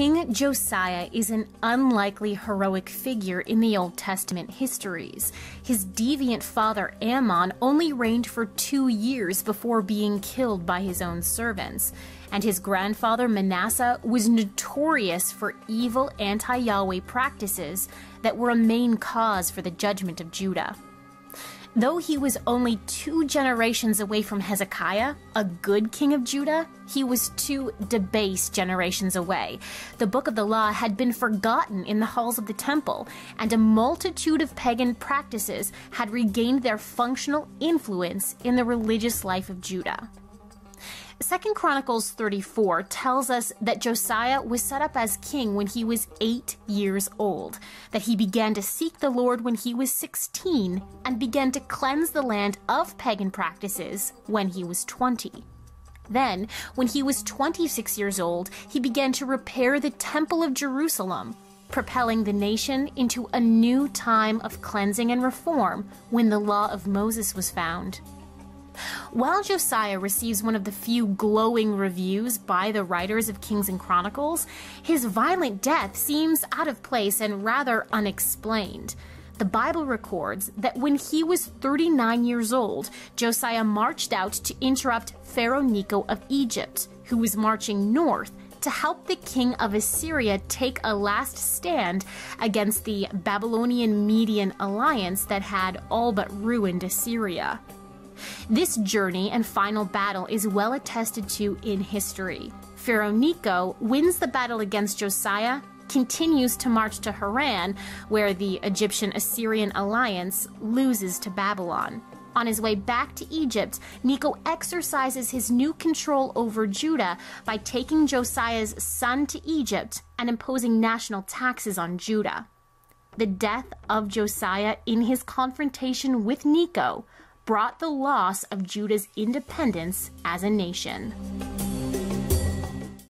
King Josiah is an unlikely heroic figure in the Old Testament histories. His deviant father Amon only reigned for two years before being killed by his own servants, and his grandfather Manasseh was notorious for evil anti Yahweh practices that were a main cause for the judgment of Judah. Though he was only two generations away from Hezekiah, a good king of Judah, he was two debased generations away. The book of the law had been forgotten in the halls of the temple, and a multitude of pagan practices had regained their functional influence in the religious life of Judah. Second Chronicles 34 tells us that Josiah was set up as king when he was 8 years old, that he began to seek the Lord when he was 16 and began to cleanse the land of pagan practices when he was 20. Then, when he was 26 years old, he began to repair the Temple of Jerusalem, propelling the nation into a new time of cleansing and reform when the law of Moses was found. While Josiah receives one of the few glowing reviews by the writers of Kings and Chronicles, his violent death seems out of place and rather unexplained. The Bible records that when he was 39 years old, Josiah marched out to interrupt Pharaoh Necho of Egypt, who was marching north to help the king of Assyria take a last stand against the Babylonian Median alliance that had all but ruined Assyria. This journey and final battle is well attested to in history. Pharaoh Necho wins the battle against Josiah, continues to march to Haran, where the Egyptian Assyrian alliance loses to Babylon. On his way back to Egypt, Necho exercises his new control over Judah by taking Josiah's son to Egypt and imposing national taxes on Judah. The death of Josiah in his confrontation with Necho brought the loss of Judah's independence as a nation.